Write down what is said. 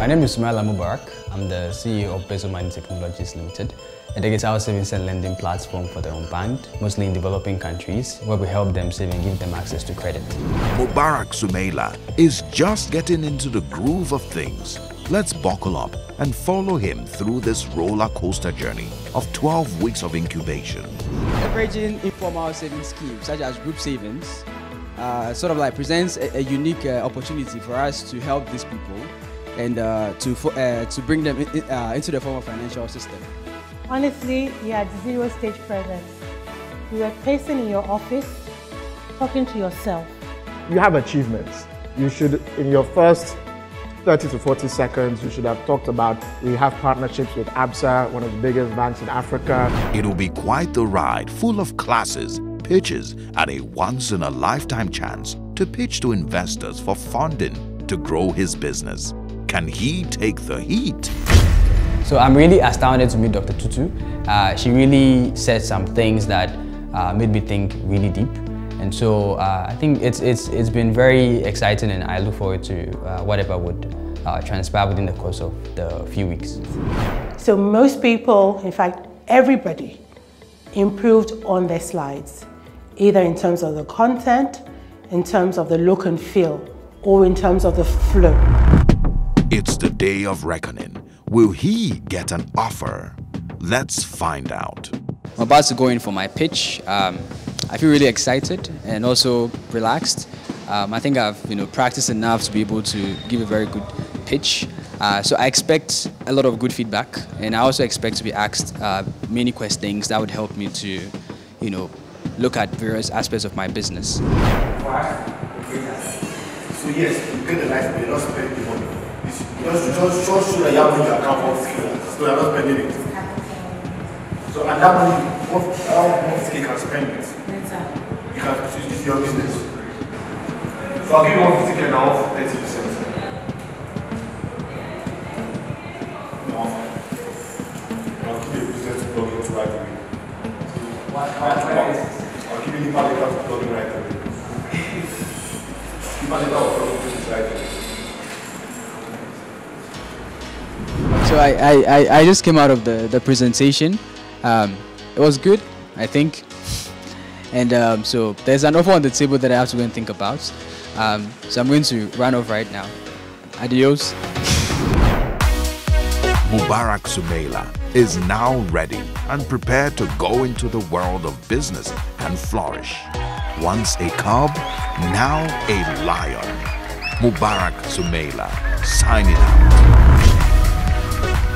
My name is Sumaila Mubarak. I'm the CEO of Bezo Money Technologies Limited. I think it's our savings and lending platform for the unbanked, mostly in developing countries, where we help them save and give them access to credit. Mubarak Sumaila is just getting into the groove of things. Let's buckle up and follow him through this roller coaster journey of 12 weeks of incubation. Leveraging informal savings schemes such as group savings uh, sort of like presents a, a unique uh, opportunity for us to help these people and uh, to, uh, to bring them in, uh, into the formal financial system. Honestly, you had zero stage presence. You were pacing in your office, talking to yourself. You have achievements. You should, in your first 30 to 40 seconds, you should have talked about we have partnerships with ABSA, one of the biggest banks in Africa. It'll be quite the ride, full of classes, pitches, and a once-in-a-lifetime chance to pitch to investors for funding to grow his business. Can he take the heat? So I'm really astounded to meet Dr. Tutu. Uh, she really said some things that uh, made me think really deep. And so uh, I think it's, it's, it's been very exciting and I look forward to uh, whatever would uh, transpire within the course of the few weeks. So most people, in fact everybody, improved on their slides, either in terms of the content, in terms of the look and feel, or in terms of the flow. It's the day of reckoning. Will he get an offer? Let's find out. I'm about to go in for my pitch. Um, I feel really excited and also relaxed. Um, I think I've you know practiced enough to be able to give a very good pitch. Uh, so I expect a lot of good feedback, and I also expect to be asked uh, many questions that would help me to, you know, look at various aspects of my business. So yes, you get the life, but you're not spending the. Just, just show that you have in your account for skills, so you're not spending it. So and that money, what, you can spend it. You can, it's your business. So I'll give you 150 and now 30 percent. No, I'll you a business to plug into right away. I'll give you the pallet to plug in right away. The So I, I, I just came out of the, the presentation. Um, it was good, I think. And um, so there's an offer on the table that I have to go and think about. Um, so I'm going to run off right now. Adios. Mubarak Sumaila is now ready and prepared to go into the world of business and flourish. Once a cub, now a lion. Mubarak Sumaila, signing out. Bye.